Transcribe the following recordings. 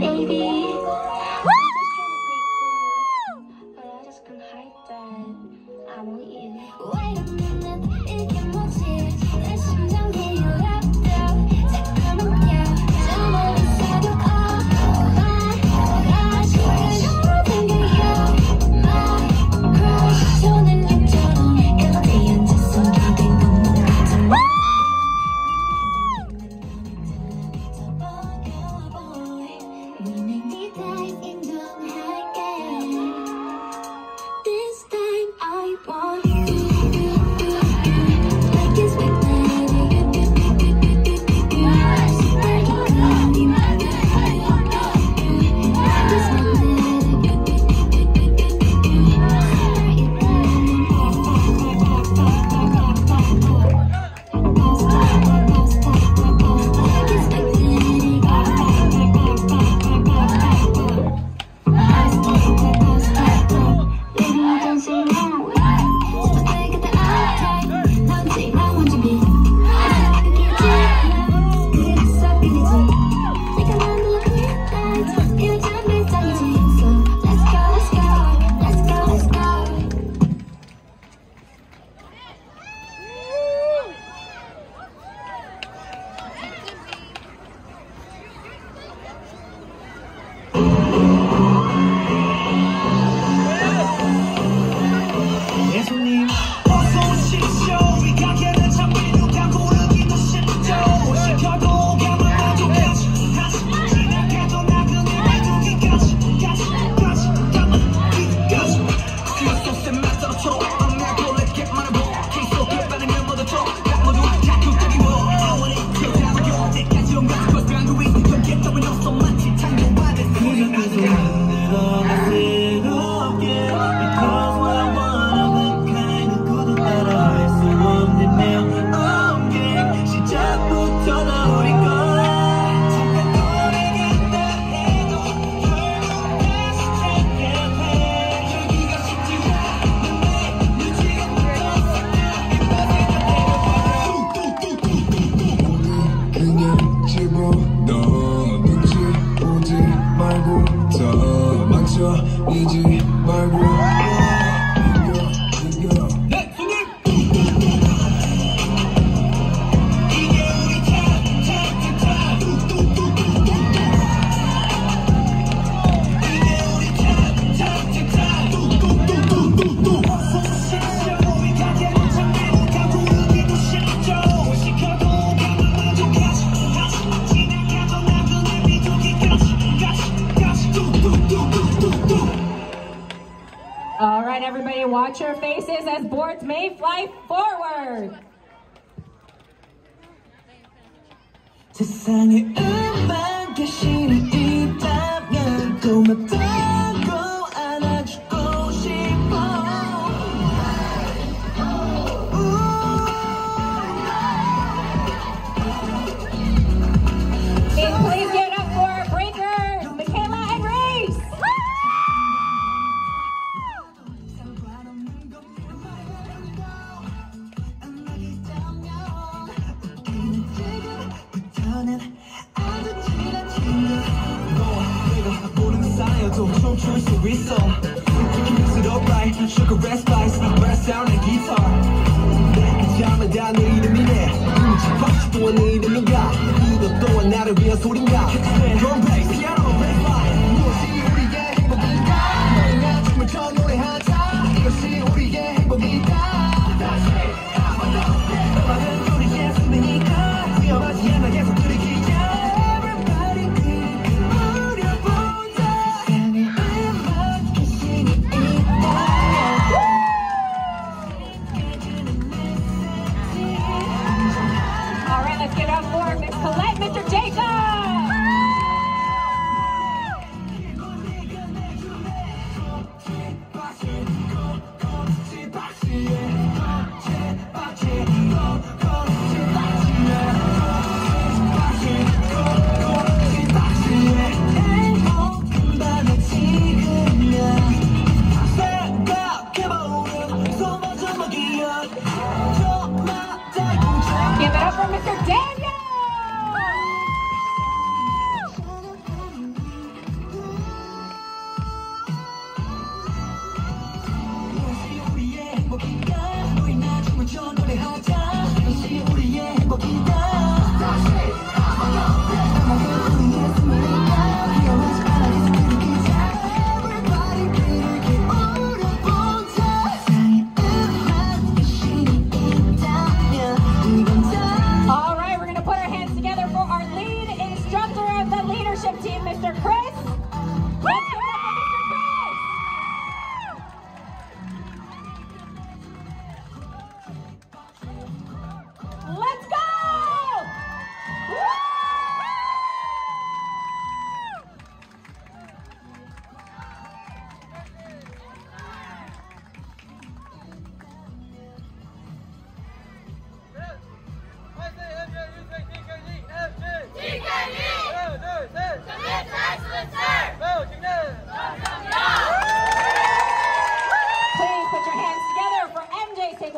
baby. choice. as boards may fly forward. 나는 아저씨나 친구 너와 내가 모든 사이에도 춤출 수 있어. Kick it up right, sugar and spice, brass sound and guitar. 내 잠에다 내 이름이 내 음치 박수 또한 내 이름인가? 이것 또한 나를 위한 소린가? Drum bass, piano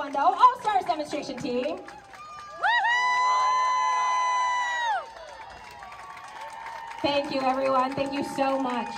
Taekwondo All Stars demonstration team. Thank you, everyone. Thank you so much.